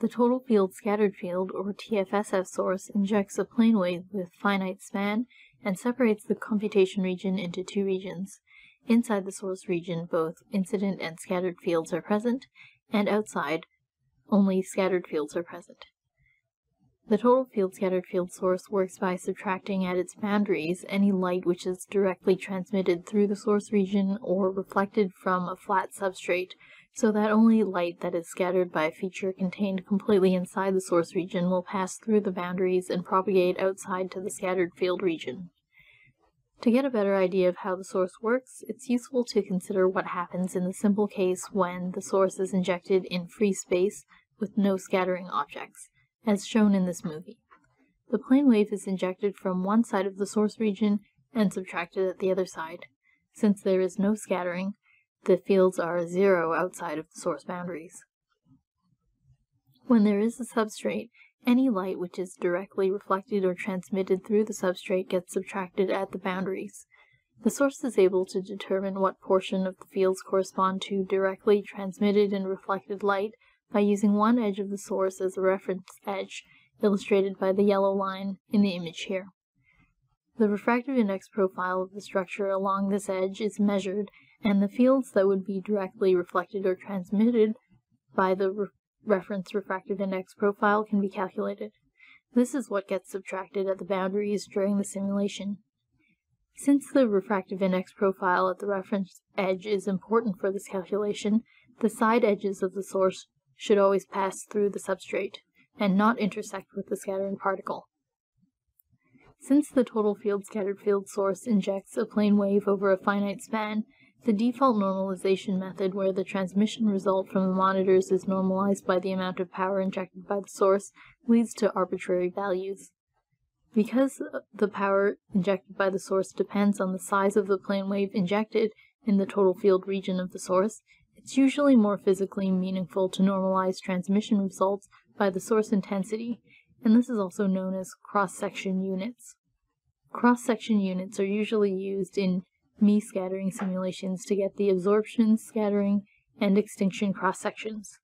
The total field scattered field, or TFSF source, injects a plane wave with finite span and separates the computation region into two regions. Inside the source region, both incident and scattered fields are present, and outside, only scattered fields are present. The total field scattered field source works by subtracting at its boundaries any light which is directly transmitted through the source region or reflected from a flat substrate, so that only light that is scattered by a feature contained completely inside the source region will pass through the boundaries and propagate outside to the scattered field region. To get a better idea of how the source works, it's useful to consider what happens in the simple case when the source is injected in free space with no scattering objects as shown in this movie. The plane wave is injected from one side of the source region and subtracted at the other side. Since there is no scattering, the fields are zero outside of the source boundaries. When there is a substrate, any light which is directly reflected or transmitted through the substrate gets subtracted at the boundaries. The source is able to determine what portion of the fields correspond to directly transmitted and reflected light by using one edge of the source as a reference edge, illustrated by the yellow line in the image here. The refractive index profile of the structure along this edge is measured, and the fields that would be directly reflected or transmitted by the re reference refractive index profile can be calculated. This is what gets subtracted at the boundaries during the simulation. Since the refractive index profile at the reference edge is important for this calculation, the side edges of the source should always pass through the substrate and not intersect with the scattering particle. Since the total field scattered field source injects a plane wave over a finite span, the default normalization method where the transmission result from the monitors is normalized by the amount of power injected by the source leads to arbitrary values. Because the power injected by the source depends on the size of the plane wave injected in the total field region of the source, it's usually more physically meaningful to normalize transmission results by the source intensity, and this is also known as cross-section units. Cross-section units are usually used in Mie scattering simulations to get the absorption, scattering, and extinction cross-sections.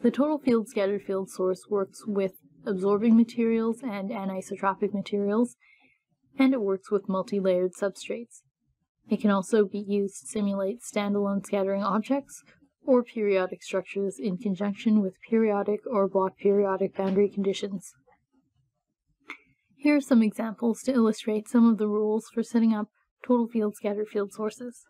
The total field scattered field source works with absorbing materials and anisotropic materials, and it works with multi-layered substrates. It can also be used to simulate standalone scattering objects or periodic structures in conjunction with periodic or block periodic boundary conditions. Here are some examples to illustrate some of the rules for setting up total field scattered field sources.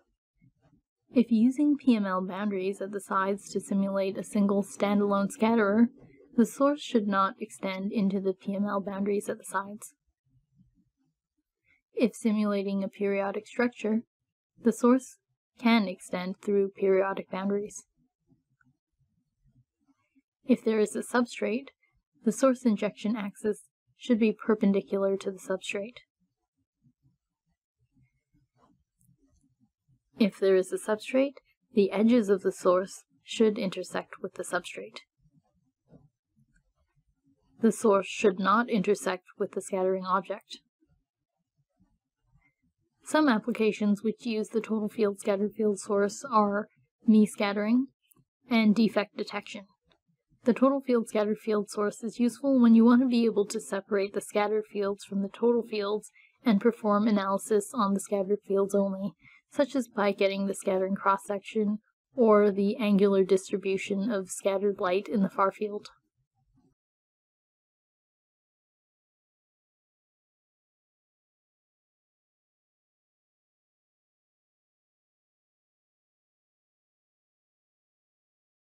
If using PML boundaries at the sides to simulate a single standalone scatterer, the source should not extend into the PML boundaries at the sides. If simulating a periodic structure, the source can extend through periodic boundaries. If there is a substrate, the source injection axis should be perpendicular to the substrate. If there is a substrate, the edges of the source should intersect with the substrate. The source should not intersect with the scattering object. Some applications which use the total field scattered field source are Mie scattering and defect detection. The total field scattered field source is useful when you want to be able to separate the scattered fields from the total fields and perform analysis on the scattered fields only, such as by getting the scattering cross-section or the angular distribution of scattered light in the far field.